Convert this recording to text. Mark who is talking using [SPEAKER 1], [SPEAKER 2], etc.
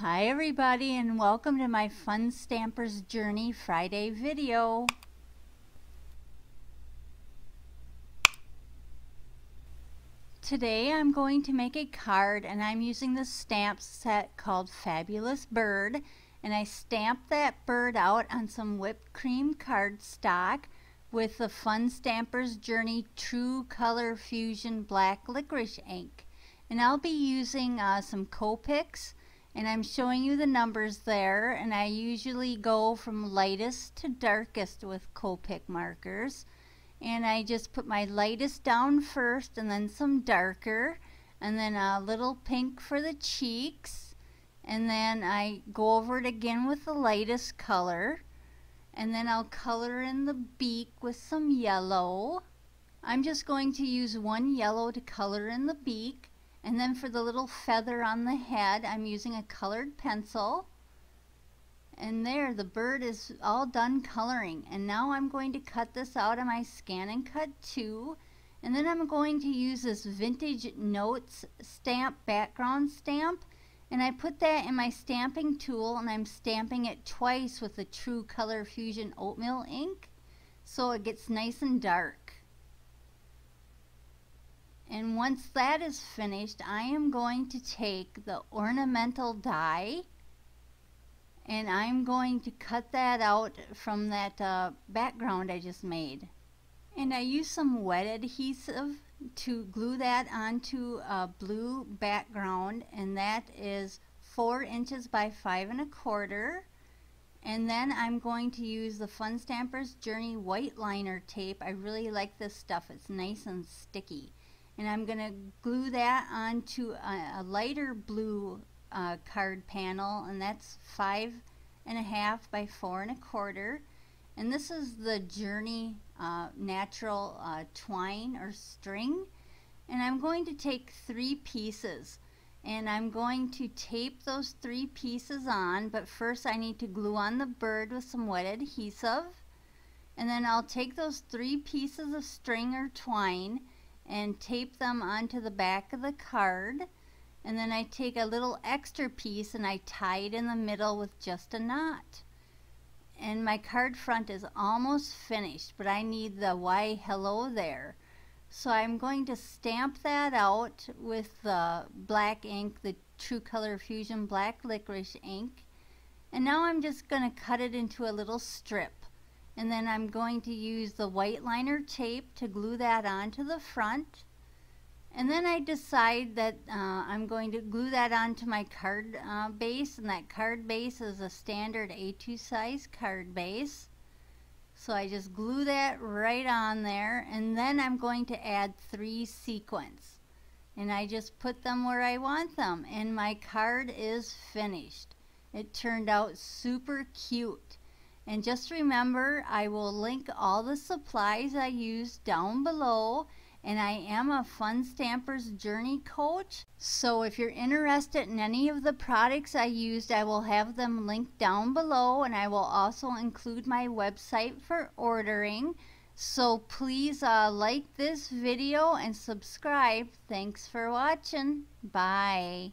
[SPEAKER 1] Hi everybody and welcome to my Fun Stampers Journey Friday video. Today I'm going to make a card and I'm using the stamp set called Fabulous Bird and I stamped that bird out on some whipped cream cardstock with the Fun Stampers Journey True Color Fusion Black Licorice ink. And I'll be using uh, some Copics and I'm showing you the numbers there and I usually go from lightest to darkest with Copic markers. And I just put my lightest down first and then some darker and then a little pink for the cheeks. And then I go over it again with the lightest color. And then I'll color in the beak with some yellow. I'm just going to use one yellow to color in the beak and then for the little feather on the head, I'm using a colored pencil. And there, the bird is all done coloring. And now I'm going to cut this out on my Scan and Cut 2. And then I'm going to use this Vintage Notes stamp background stamp. And I put that in my stamping tool and I'm stamping it twice with the True Color Fusion Oatmeal ink. So it gets nice and dark. And once that is finished, I am going to take the ornamental die and I'm going to cut that out from that uh, background I just made. And I use some wet adhesive to glue that onto a blue background and that is four inches by five and a quarter. And then I'm going to use the Fun Stampers Journey white liner tape. I really like this stuff. It's nice and sticky and I'm going to glue that onto a, a lighter blue uh, card panel and that's five and a half by four and a quarter. And this is the Journey uh, natural uh, twine or string. And I'm going to take three pieces. And I'm going to tape those three pieces on but first I need to glue on the bird with some wet adhesive. And then I'll take those three pieces of string or twine and tape them onto the back of the card. And then I take a little extra piece and I tie it in the middle with just a knot. And my card front is almost finished but I need the why hello there. So I'm going to stamp that out with the black ink the True Color Fusion Black Licorice ink. And now I'm just going to cut it into a little strip and then I'm going to use the white liner tape to glue that onto the front. And then I decide that uh, I'm going to glue that onto my card uh, base and that card base is a standard A2 size card base. So I just glue that right on there and then I'm going to add three sequins. And I just put them where I want them and my card is finished. It turned out super cute and just remember, I will link all the supplies I use down below. And I am a Fun Stampers Journey Coach. So if you're interested in any of the products I used, I will have them linked down below. And I will also include my website for ordering. So please uh, like this video and subscribe. Thanks for watching. Bye.